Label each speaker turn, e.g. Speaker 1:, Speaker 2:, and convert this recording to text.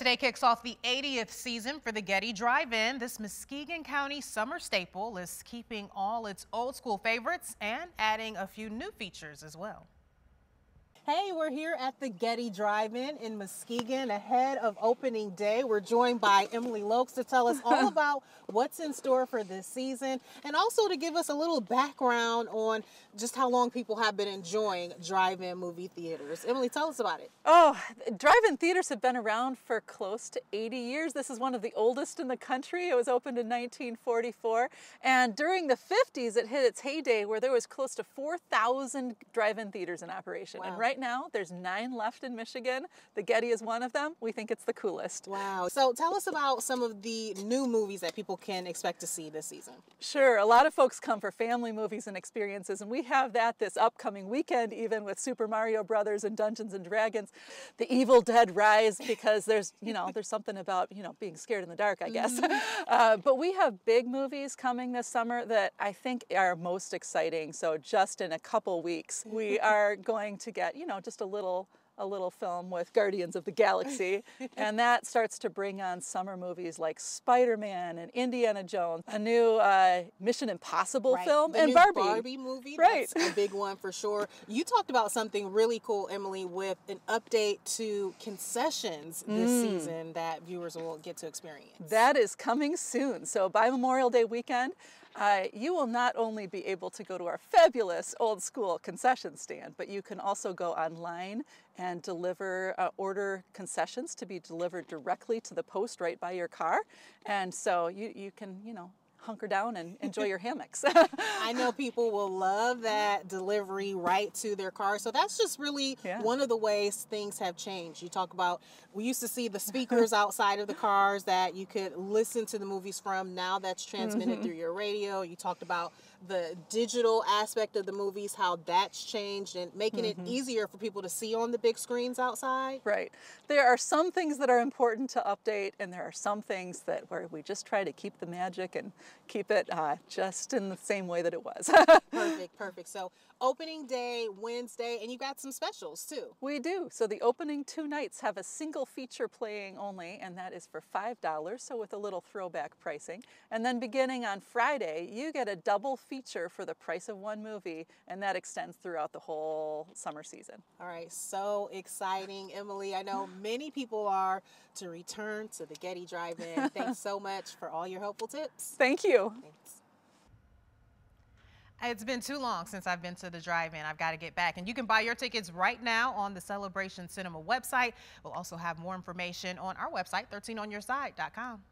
Speaker 1: Today kicks off the 80th season for the Getty Drive-In. This Muskegon County summer staple is keeping all its old school favorites and adding a few new features as well.
Speaker 2: Hey, we're here at the Getty Drive-In in Muskegon ahead of opening day. We're joined by Emily Lokes to tell us all about what's in store for this season and also to give us a little background on just how long people have been enjoying drive-in movie theaters. Emily, tell us about it.
Speaker 3: Oh, drive-in theaters have been around for close to 80 years. This is one of the oldest in the country. It was opened in 1944 and during the 50s it hit its heyday where there was close to 4,000 drive-in theaters in operation. Wow. And right now. There's nine left in Michigan. The Getty is one of them. We think it's the coolest.
Speaker 2: Wow. So tell us about some of the new movies that people can expect to see this season.
Speaker 3: Sure. A lot of folks come for family movies and experiences, and we have that this upcoming weekend, even with Super Mario Brothers and Dungeons and Dragons. The Evil Dead Rise, because there's, you know, there's something about, you know, being scared in the dark, I guess. Mm -hmm. uh, but we have big movies coming this summer that I think are most exciting. So just in a couple weeks, we are going to get, you know, just a little a little film with Guardians of the Galaxy. and that starts to bring on summer movies like Spider-Man and Indiana Jones, a new uh, Mission Impossible
Speaker 2: right.
Speaker 3: film,
Speaker 2: the
Speaker 3: and Barbie.
Speaker 2: Barbie movie,
Speaker 3: right.
Speaker 2: that's a big one for sure. You talked about something really cool, Emily, with an update to concessions this mm. season that viewers will get to experience.
Speaker 3: That is coming soon. So by Memorial Day weekend, uh, you will not only be able to go to our fabulous old school concession stand, but you can also go online and deliver, uh, order concessions to be delivered directly to the post right by your car. And so you, you can, you know, hunker down and enjoy your hammocks.
Speaker 2: I know people will love that delivery right to their car. So that's just really yeah. one of the ways things have changed. You talk about, we used to see the speakers outside of the cars that you could listen to the movies from. Now that's transmitted mm-hmm. through your radio. You talked about the digital aspect of the movies, how that's changed and making mm-hmm. it easier for people to see on the big screens outside.
Speaker 3: Right. There are some things that are important to update, and there are some things that where we just try to keep the magic and keep it uh, just in the same way that it was.
Speaker 2: perfect, perfect. So opening day Wednesday, and you got some specials too.
Speaker 3: We do. So the opening two nights have a single feature playing only, and that is for $5, so with a little throwback pricing. And then beginning on Friday, you get a double feature for the price of one movie, and that extends throughout the whole summer season.
Speaker 2: All right, so exciting, Emily. I know many people are to return to the Getty Drive-In. Thanks so much for all your helpful tips.
Speaker 3: Thank you.
Speaker 1: It's been too long since I've been to the drive-in. I've got to get back. And you can buy your tickets right now on the Celebration Cinema website. We'll also have more information on our website, 13onyourside.com.